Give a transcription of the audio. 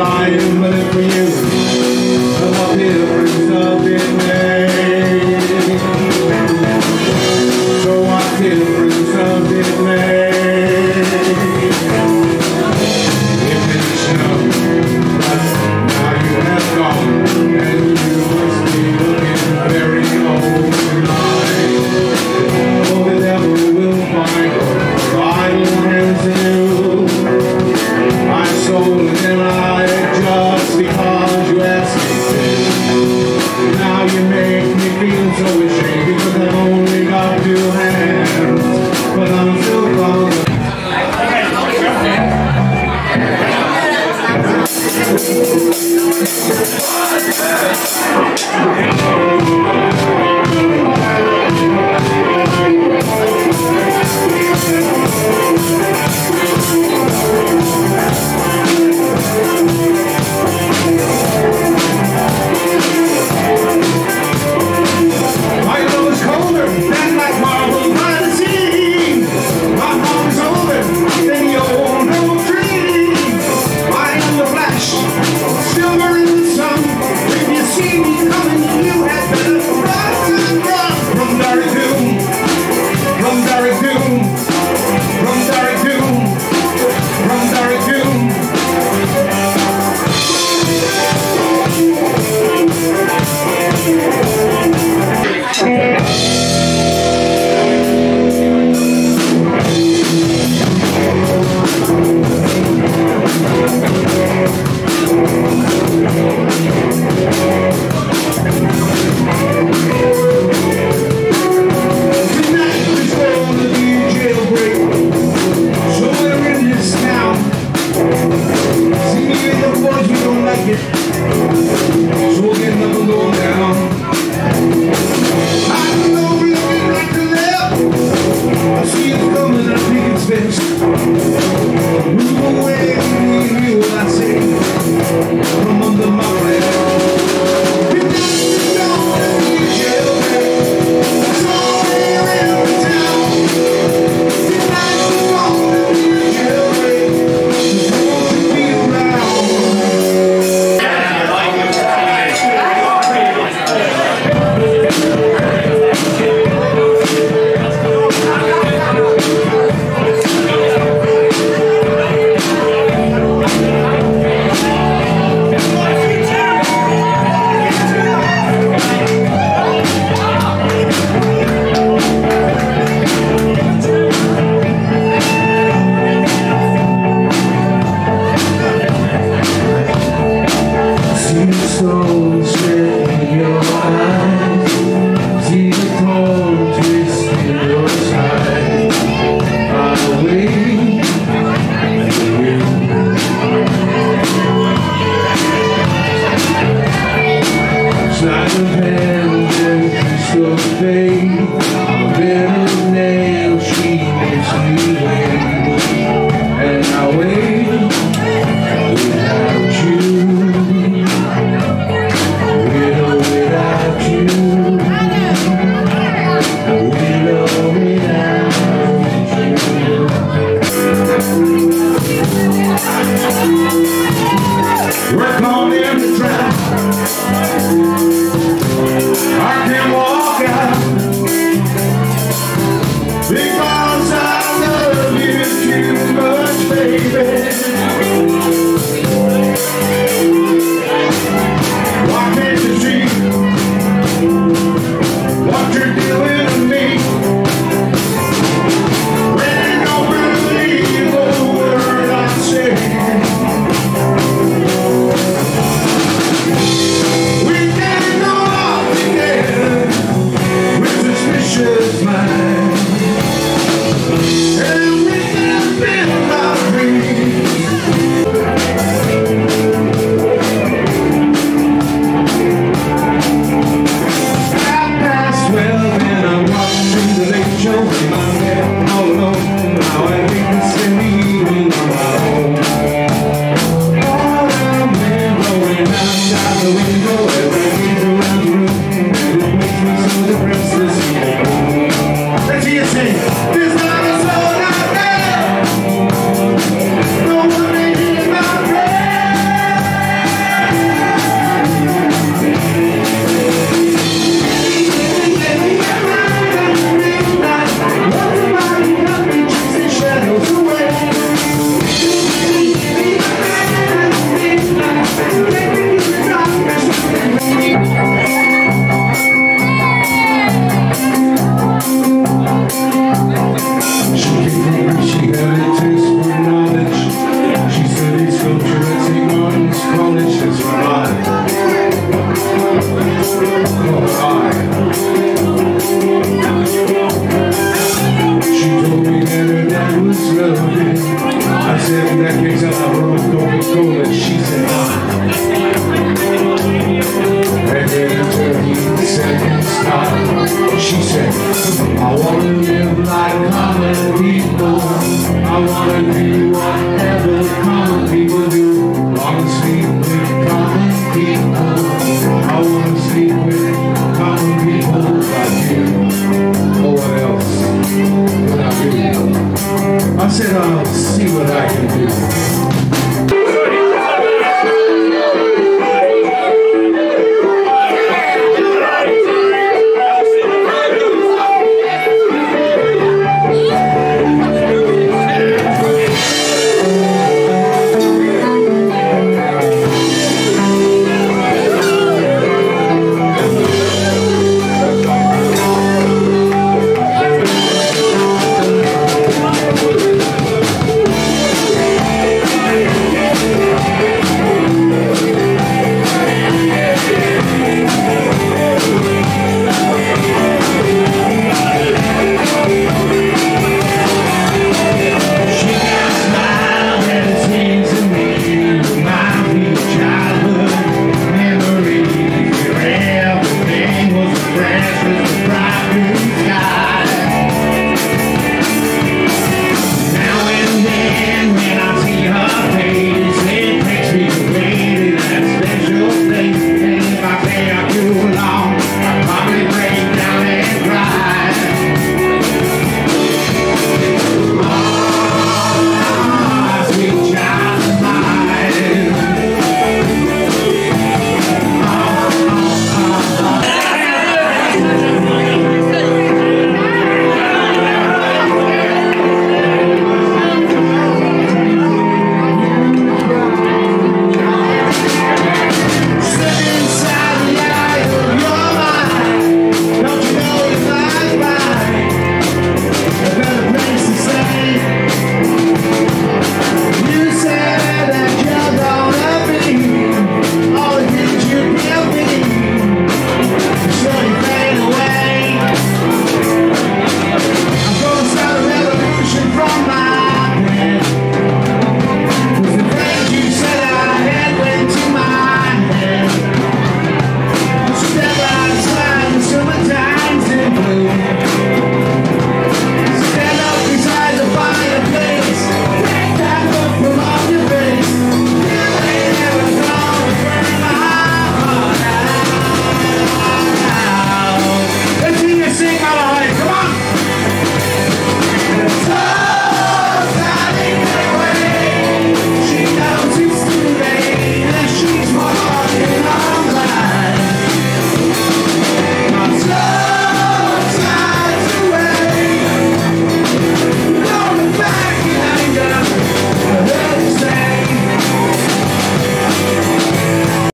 from melody. I said that picture I wrote Coca-Cola, she said. I said, I'll see what I can do.